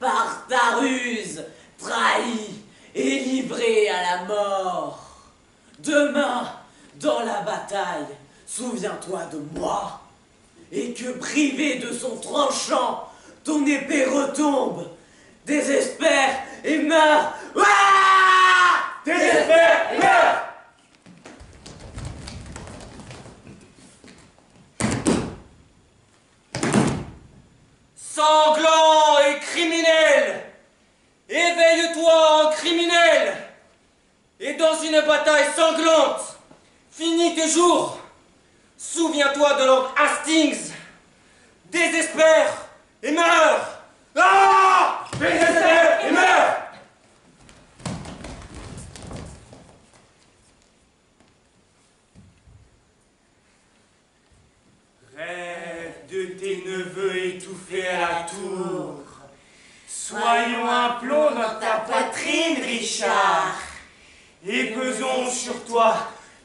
par ta ruse, trahi et livré à la mort. Demain, dans la bataille, souviens-toi de moi. Et que privé de son tranchant, ton épée retombe, désespère et meurt. Ah Désespère et meurs Sanglant Éveille-toi criminel. Et dans une bataille sanglante, finis tes jours. Souviens-toi de Lord Hastings. Désespère et meurs. Ah Désespère et meurs. Rêve de tes neveux étouffés à la tour. Soyons un plomb dans ta poitrine, Richard. Et pesons sur toi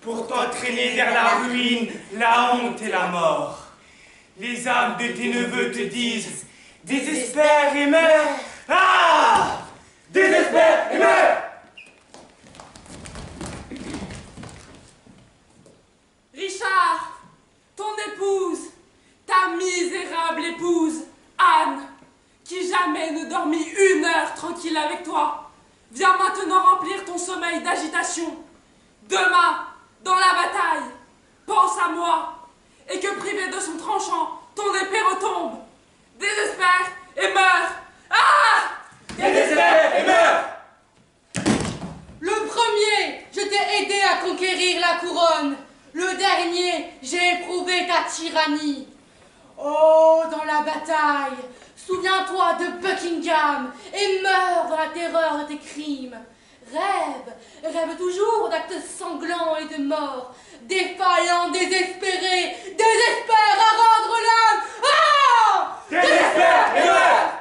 pour t'entraîner vers la ruine, la honte et la mort. Les âmes de tes neveux te disent Désespère et meurs Ah Désespère et meurs Richard, ton épouse, ta misérable épouse, Anne, qui jamais ne dormit une heure tranquille avec toi, vient maintenant remplir ton sommeil d'agitation. Demain, dans la bataille, pense à moi, et que privé de son tranchant, ton épée retombe. Désespère et meurs. Ah Désespère et meurs Le premier, je t'ai aidé à conquérir la couronne. Le dernier, j'ai éprouvé ta tyrannie. Oh, dans la bataille, souviens-toi de Buckingham et meurs dans la terreur de tes crimes. Rêve, rêve toujours d'actes sanglants et de mort, défaillant, désespéré, désespère à rendre l'âme. Ah Désespère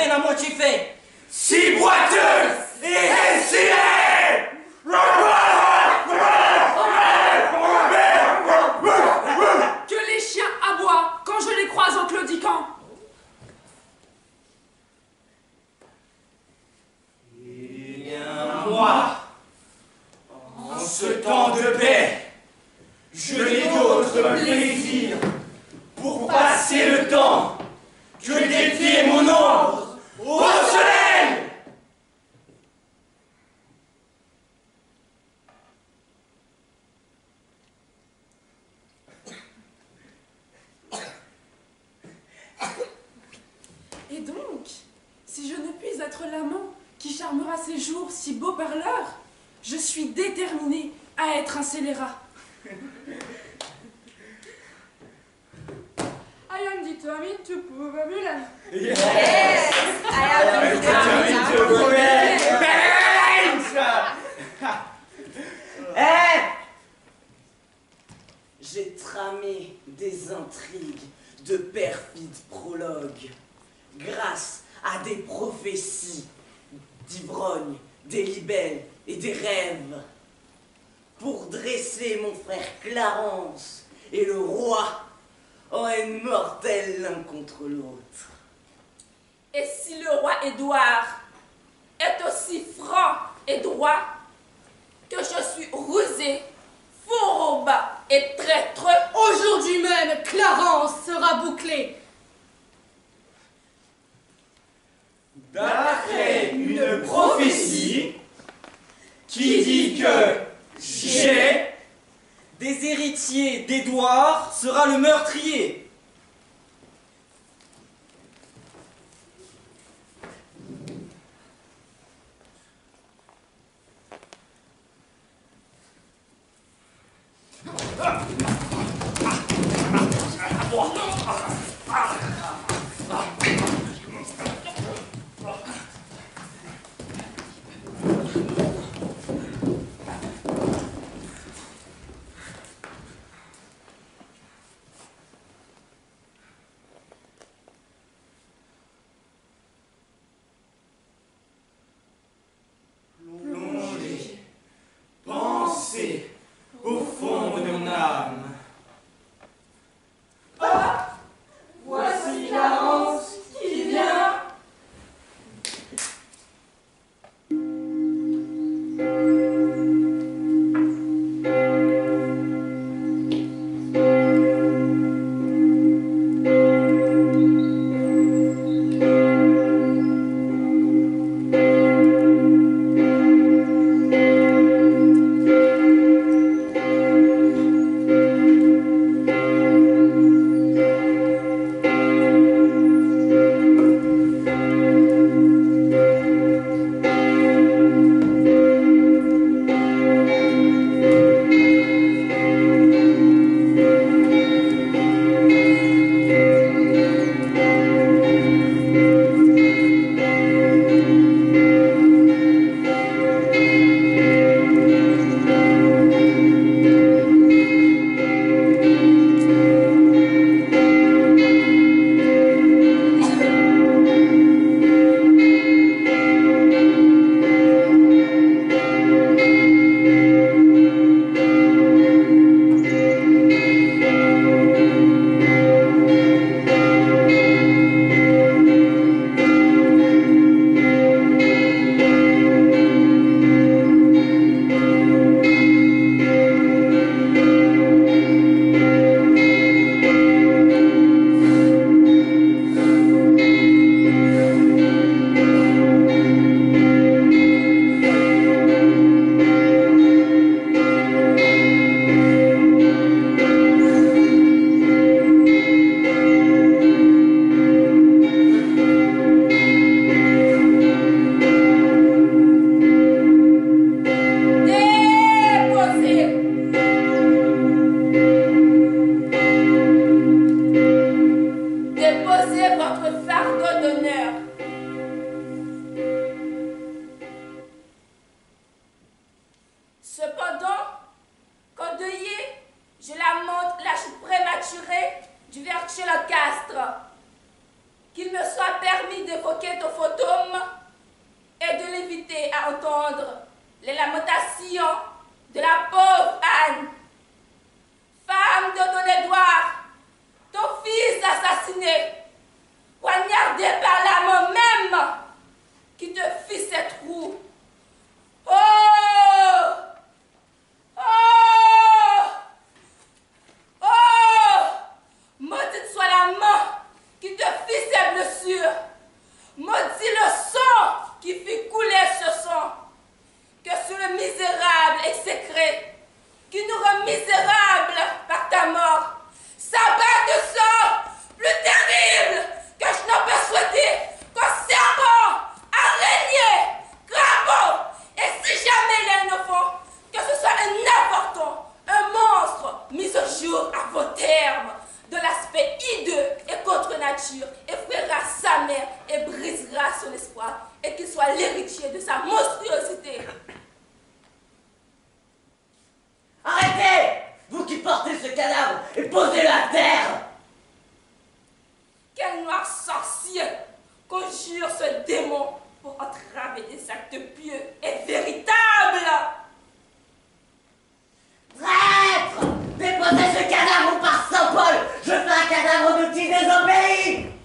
pena motivar. Yes! I have J'ai tramé des intrigues de perfides prologues grâce à des prophéties d'ivrognes, des libelles et des rêves pour dresser mon frère Clarence et le roi oh, en haine mortelle l'un contre l'autre. Et si le roi Édouard est aussi franc et droit que je suis rusé, fourbe et traître, aujourd'hui même, Clarence sera bouclée. D'après une prophétie qui dit que j'ai des héritiers d'Édouard sera le meurtrier. Misérable exécré, qui nous rend misérables par ta mort, s'abat de sang plus terrible que je n'en peux souhaiter qu'un serpent, araignée, crapaud, et si jamais il y a un enfant, que ce soit un important, un monstre mis au jour à vos termes, de l'aspect hideux et contre nature, effraiera sa mère et brisera son espoir, et qu'il soit l'héritier de sa monstruosité. Arrêtez Vous qui portez ce cadavre et posez-le à terre. Quel noir sorcier conjure ce démon pour entraver des actes pieux et véritables. Traître Déposez ce cadavre par Saint-Paul Je fais un cadavre de qui désobéit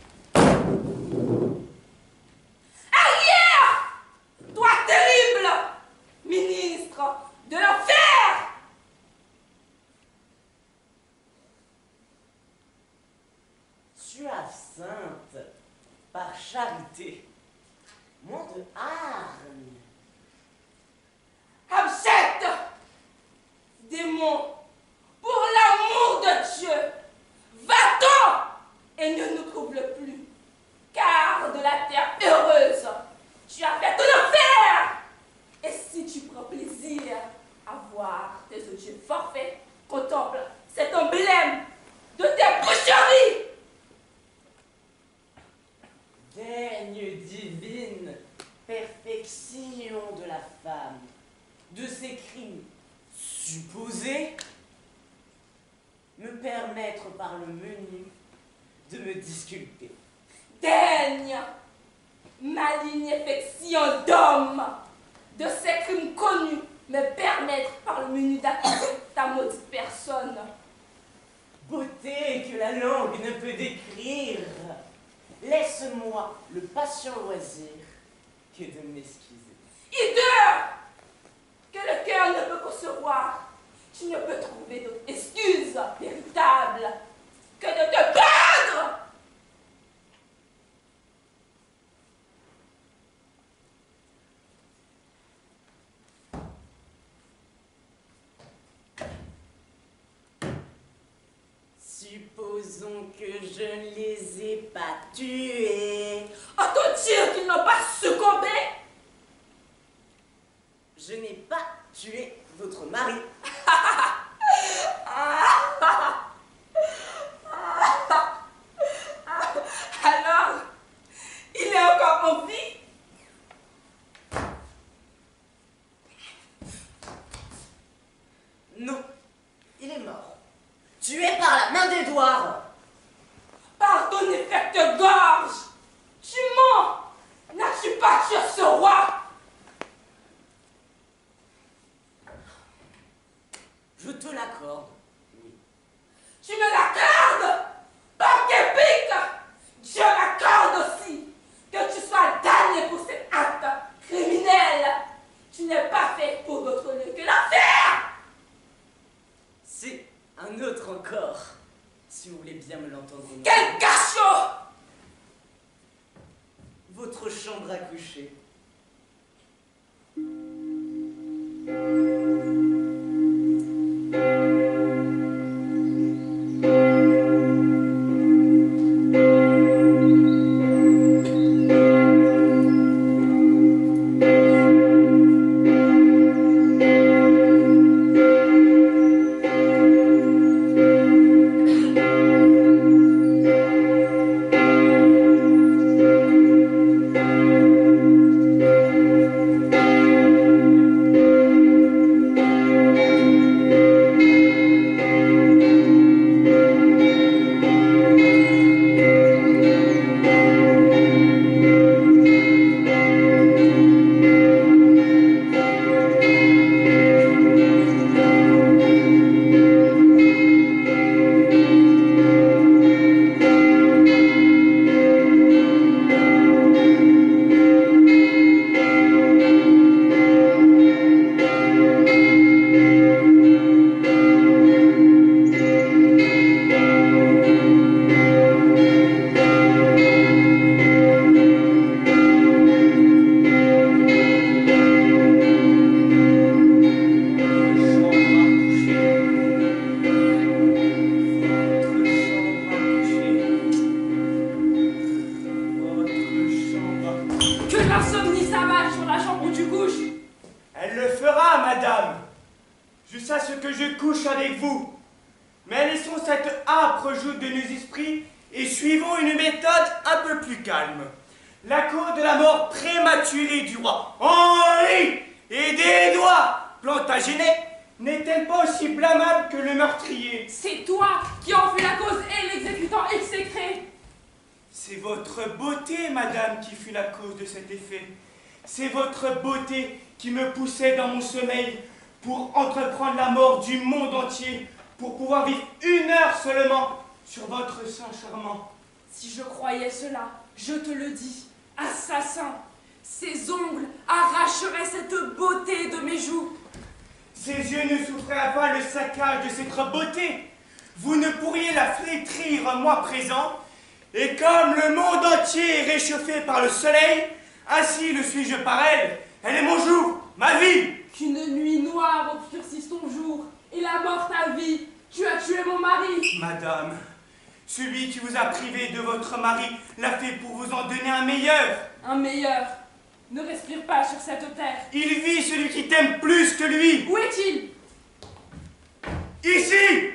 de. Abject Démon, pour l'amour de Dieu, va-t'en et ne nous trouble plus, car de la terre heureuse, tu as fait ton enfer. Et si tu prends plaisir à voir tes yeux forfaits, contemple cet emblème de tes boucheries. Daigne divine perfection de la femme, de ses crimes supposés, me permettre par le menu de me disculper. Daigne, maligne affection d'homme, de ces crimes connus, me permettre par le menu d'accuser ta maudite personne. Beauté que la langue ne peut décrire, laisse-moi le patient loisir que de m'excuser. Hideux, que le cœur ne peut concevoir, tu ne peux trouver d'autre excuse véritable que de te perdre. Supposons que je ne les ai pas tués. À-t-on dire qu'ils n'ont pas succombé Je n'ai pas tué votre mari. Alors, il est encore en vie Non, il est mort. Tué par la main d'Édouard. par ton effect gorge. Tu mens. N'as-tu pas tué ce roi? Je te l'accorde. Oui. Tu me l'accordes? Par épique Dieu l'accorde aussi que tu sois damné pour cet acte criminel. Tu n'es pas fait pour d'autre lieu que l'enfer C'est un autre encore. Si vous voulez bien me l'entendre. Quel cachot Votre chambre à coucher. Charmant. Si je croyais cela, je te le dis, assassin, ses ongles arracheraient cette beauté de mes joues. Ses yeux ne souffriraient pas le saccage de cette beauté. Vous ne pourriez la flétrir, moi présent, et comme le monde entier est réchauffé par le soleil, ainsi le suis-je par elle. Elle est mon jour, ma vie. Qu'une nuit noire obscurcisse ton jour, et la mort ta vie. Tu as tué mon mari. Madame, celui qui vous a privé de votre mari l'a fait pour vous en donner un meilleur. Un meilleur. Ne respire pas sur cette terre. Il vit celui qui t'aime plus que lui. Où est-il? Ici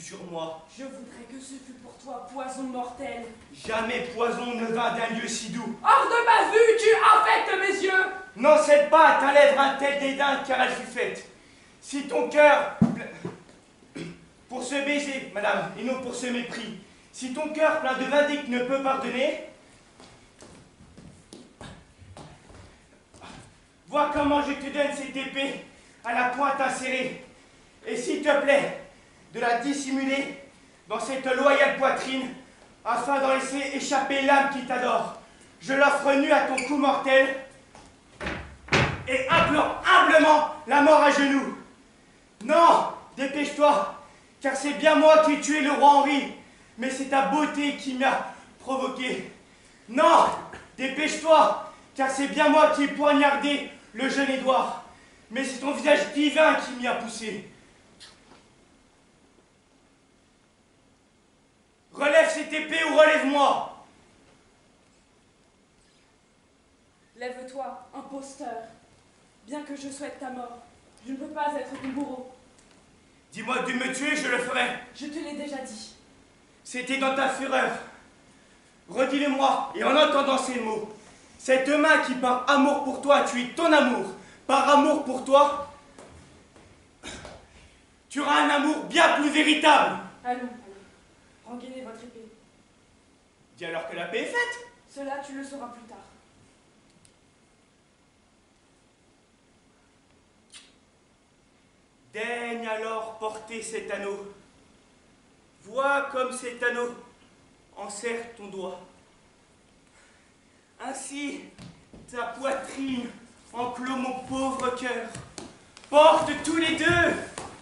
Sur moi Je voudrais que ce fût pour toi poison mortel. Jamais poison ne vint d'un lieu si doux. Hors de ma vue, tu affectes mes yeux. N'en cède pas à ta lèvre un tel dédain car elle fut faite. Si ton cœur... Pour ce baiser, madame, et non pour ce mépris. Si ton cœur plein de vindicte ne peut pardonner... Vois comment je te donne cette épée à la pointe insérée. Et s'il te plaît, de la dissimuler dans cette loyale poitrine afin d'en laisser échapper l'âme qui t'adore. Je l'offre nue à ton cou mortel et implore humblement la mort à genoux. Non, dépêche-toi, car c'est bien moi qui ai tué le roi Henri, mais c'est ta beauté qui m'a provoqué. Non, dépêche-toi, car c'est bien moi qui ai poignardé le jeune Édouard, mais c'est ton visage divin qui m'y a poussé. Relève cette épée ou relève-moi Lève-toi, imposteur. Bien que je souhaite ta mort, je ne peux pas être ton bourreau. Dis-moi de me tuer, je le ferai. Je te l'ai déjà dit. C'était dans ta fureur. Redis-le-moi, et en entendant ces mots, cette main qui par amour pour toi a tué ton amour, par amour pour toi, tu auras un amour bien plus véritable. Allons, allons. Rengainez votre épée. Dis alors que la paix est faite. Cela, tu le sauras plus tard. Daigne alors porter cet anneau. Vois comme cet anneau enserre ton doigt. Ainsi, ta poitrine enclôt mon pauvre cœur. Porte tous les deux,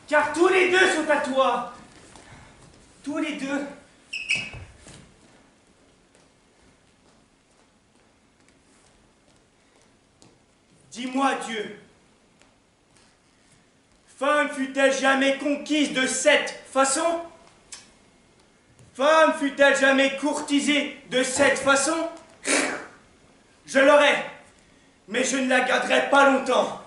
car tous les deux sont à toi. Tous les deux. Dis-moi, Dieu, femme fut-elle jamais conquise de cette façon? Femme fut-elle jamais courtisée de cette façon? Je l'aurais, mais je ne la garderai pas longtemps.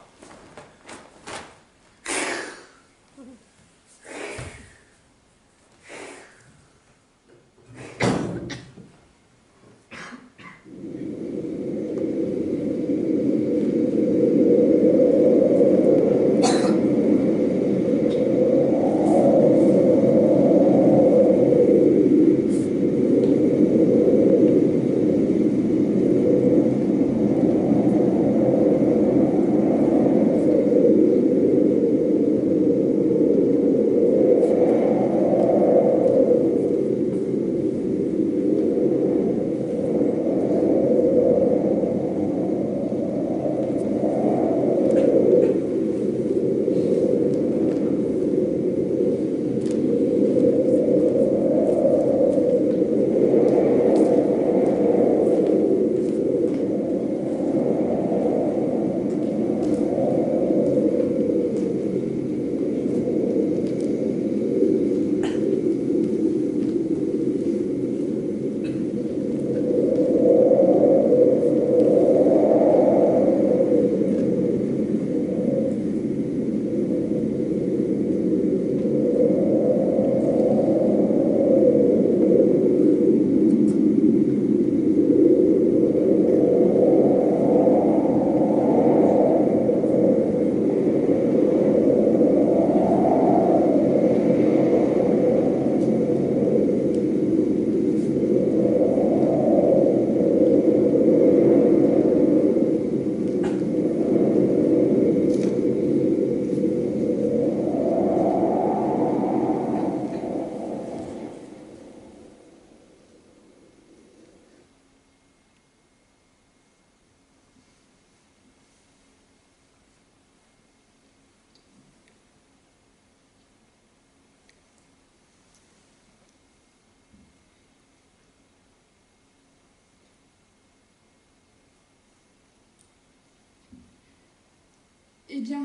Eh bien,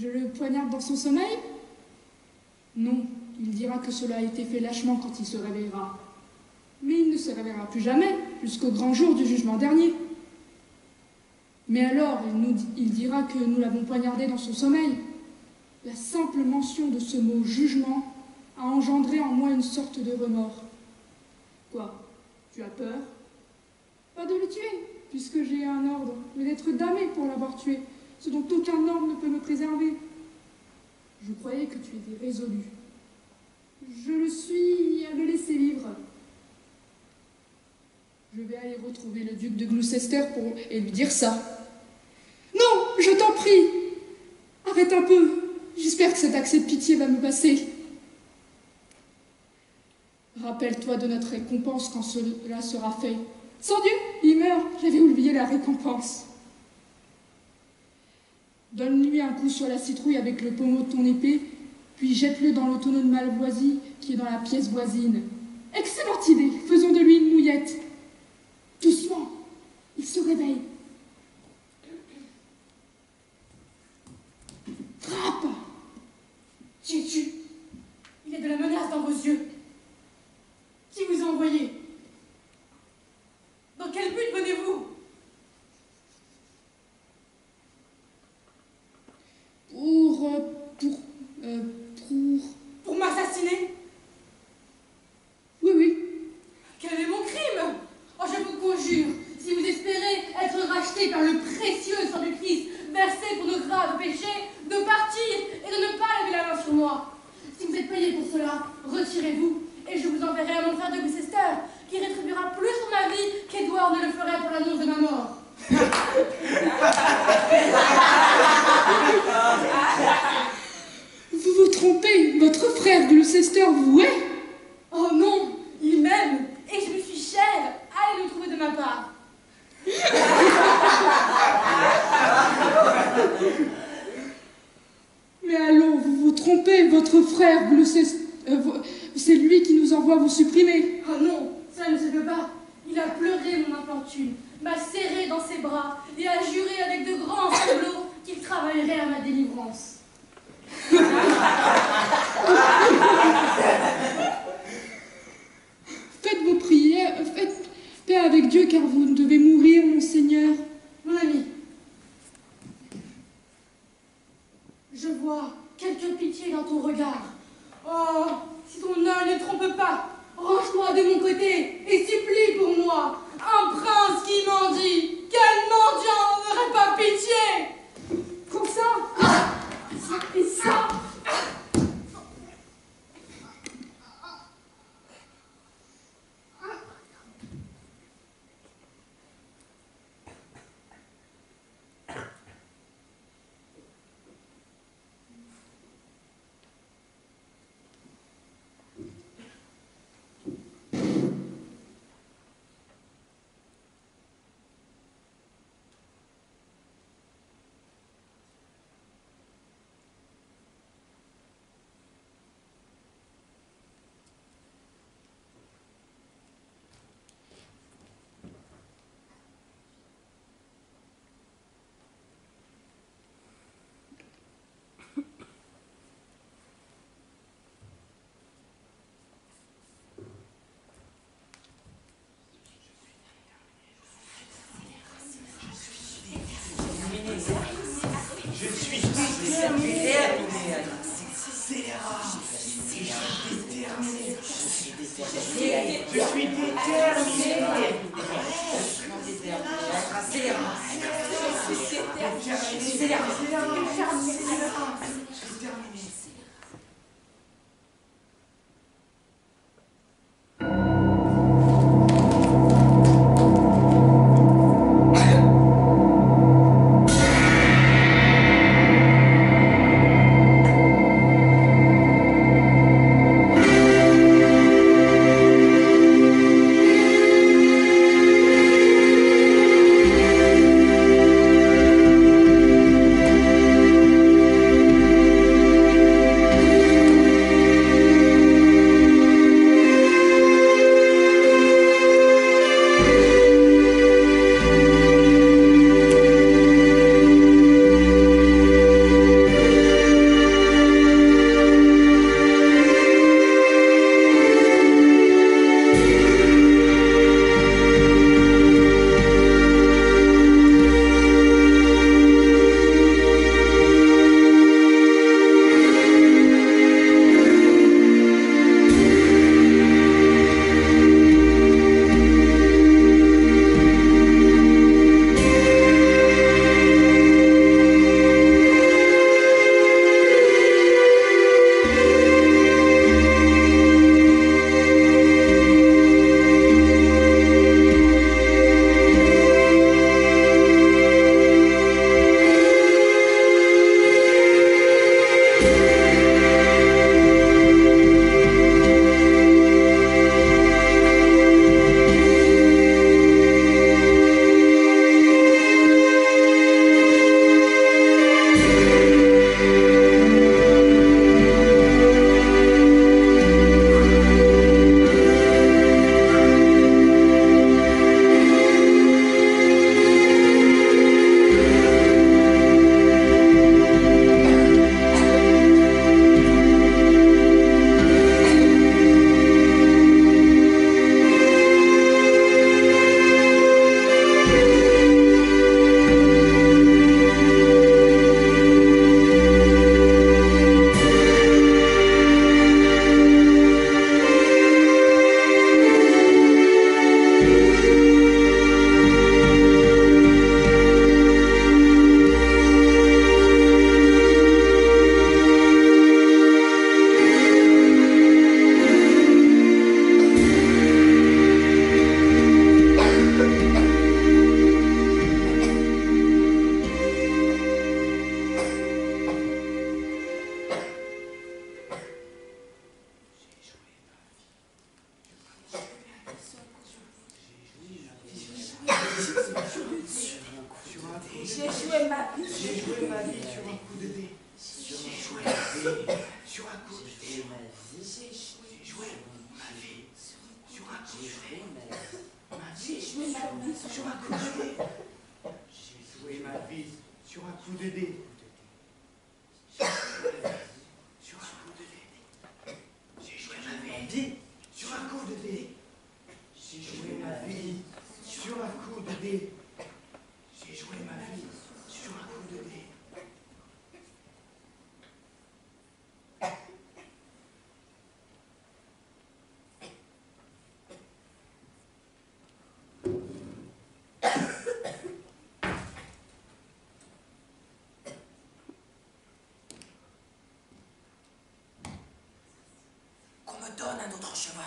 je le poignarde dans son sommeil Non, il dira que cela a été fait lâchement quand il se réveillera. Mais il ne se réveillera plus jamais, jusqu'au grand jour du jugement dernier. Mais alors, il, dira que nous l'avons poignardé dans son sommeil. La simple mention de ce mot jugement a engendré en moi une sorte de remords. Quoi Tu as peur? Pas de le tuer, puisque j'ai un ordre, mais d'être damné pour l'avoir tué, ce dont aucun ordre ne peut me préserver. Je croyais que tu étais résolu. Je le suis à le laisser vivre. Je vais aller retrouver le duc de Gloucester pour... et lui dire ça. Non, je t'en prie. Arrête un peu. J'espère que cet accès de pitié va me passer. Rappelle-toi de notre récompense quand cela sera fait. Sans Dieu, il meurt. J'avais oublié la récompense. Donne-lui un coup sur la citrouille avec le pommeau de ton épée, puis jette-le dans le tonneau de Malvoisie qui est dans la pièce voisine. Excellente idée. Faisons de lui une mouillette. Doucement. Il se réveille. Frappe Qui es-tu Il y a de la menace dans vos yeux. Qui vous a envoyé Dans quel but venez-vous Pour... Euh, pour... Euh, pour... Pour m'assassiner Oui, oui. Quel est mon crime Oh, je vous conjure, si vous espérez être racheté par le précieux sang du Christ, versé pour nos graves péchés, de partir et de ne pas lever la main sur moi. Si vous êtes payé pour cela, retirez-vous et je vous enverrai à mon frère de Gloucester, qui rétribuera plus pour ma vie qu'Edouard ne le ferait pour l'annonce de ma mort. Vous vous trompez. Votre frère Gloucester vous est Oh non, il m'aime et je lui suis chère. Allez le trouver de ma part. Mais allons, vous vous trompez. Votre frère Gloucester... euh, vo- c'est lui qui nous envoie vous supprimer. Oh non, ça ne se peut pas. Il a pleuré mon infortune, m'a serré dans ses bras et a juré avec de grands sanglots qu'il travaillerait à ma délivrance. Faites vos prières, euh, faites paix avec Dieu car vous devez mourir, mon Seigneur. Mon ami, je vois quelque pitié dans ton regard. Oh, si ton œil ne trompe pas, range-toi de mon côté et supplie pour moi. Un prince qui mendie, quel mendiant n'aurait pas pitié? Comme ça Et ça Je me donne un autre cheval.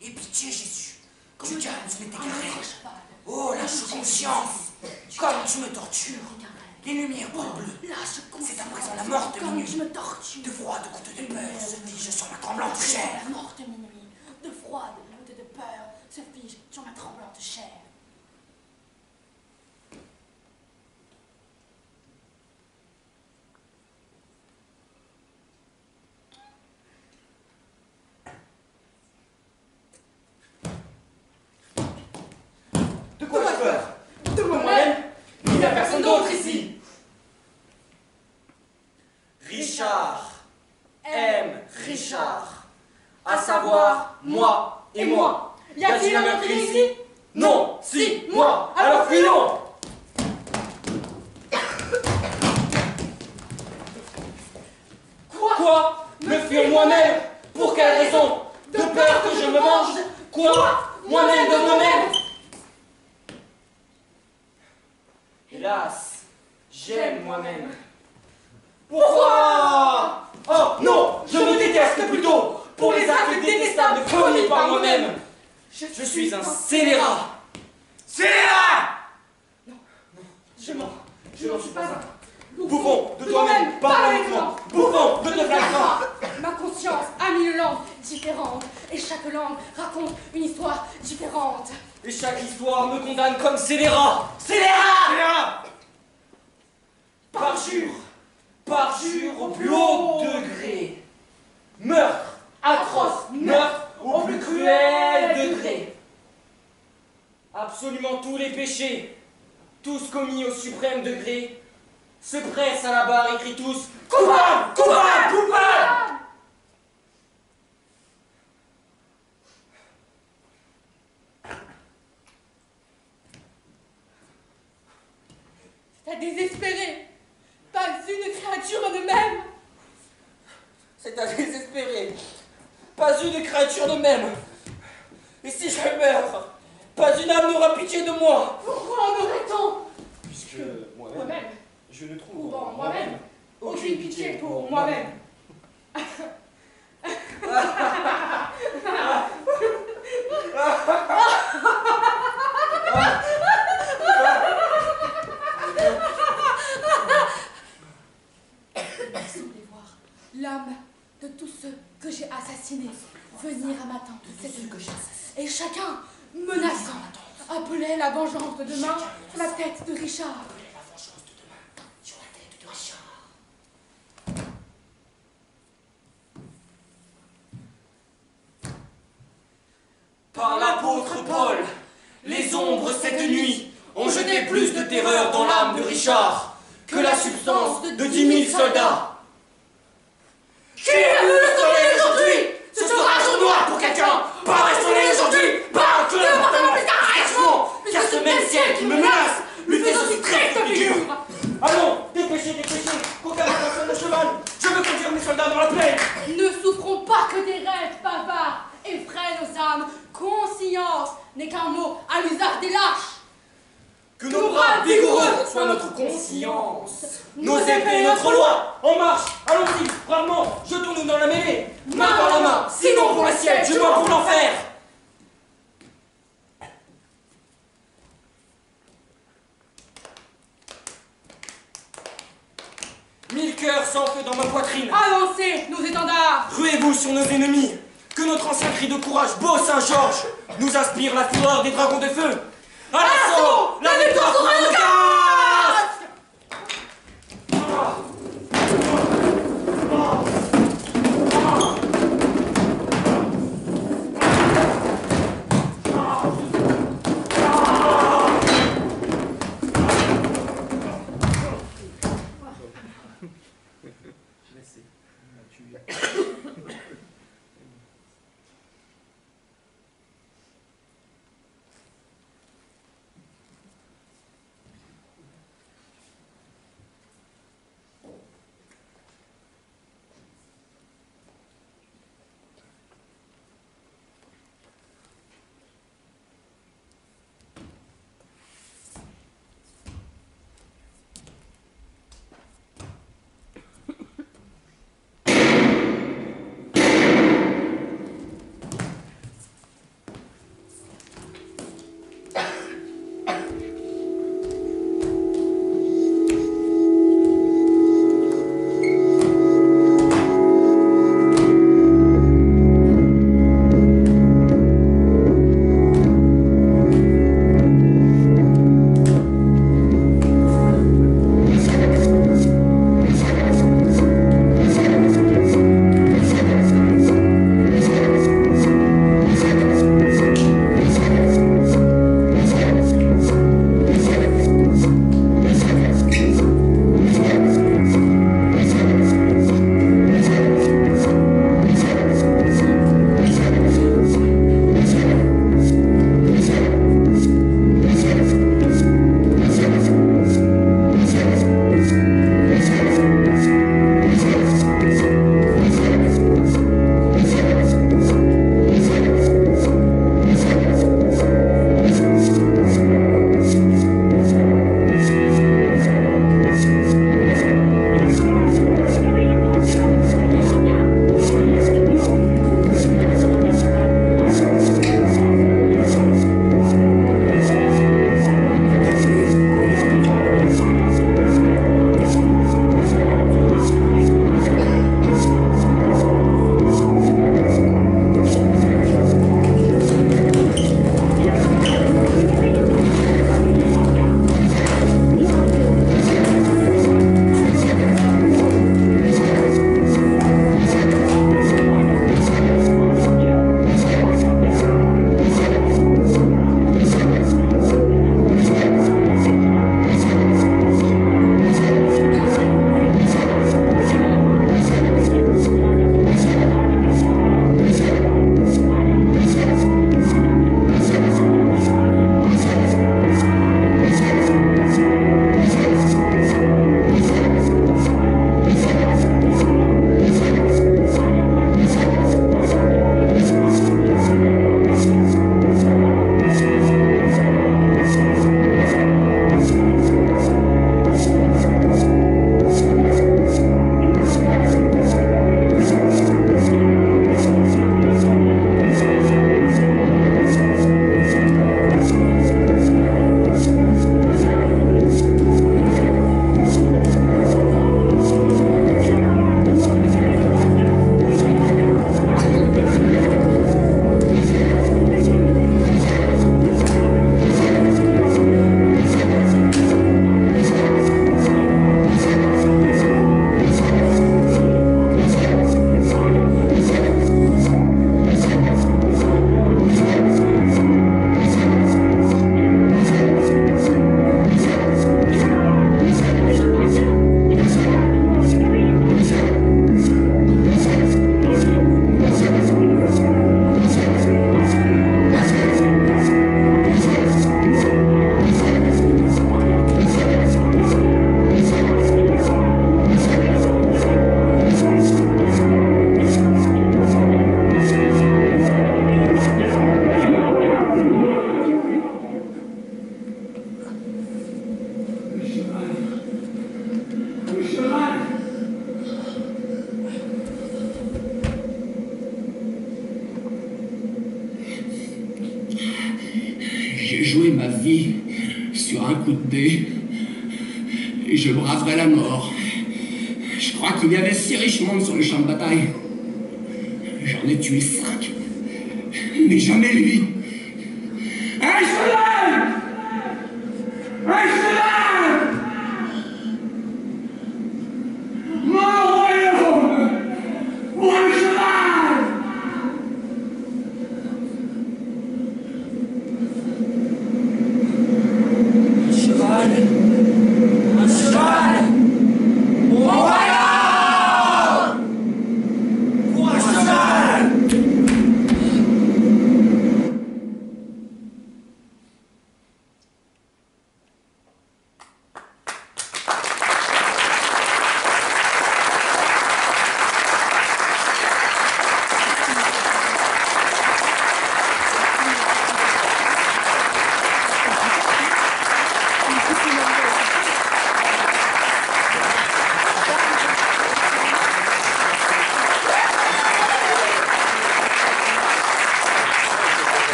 Et pitié, Jésus, que tu calmes ce m'est Oh, lâche conscience, comme tu me tortures. Les lumières brûlent bleues. C'est à présent la mort de minuit. De froide gouttes de peur se figent sur ma tremblante chair. La mort de minuit, de froide gouttes de peur se figent sur ma tremblante chair. 거야. péchés, tous commis au suprême degré, se pressent à la barre, et crient tous Coupable Coupable Coupable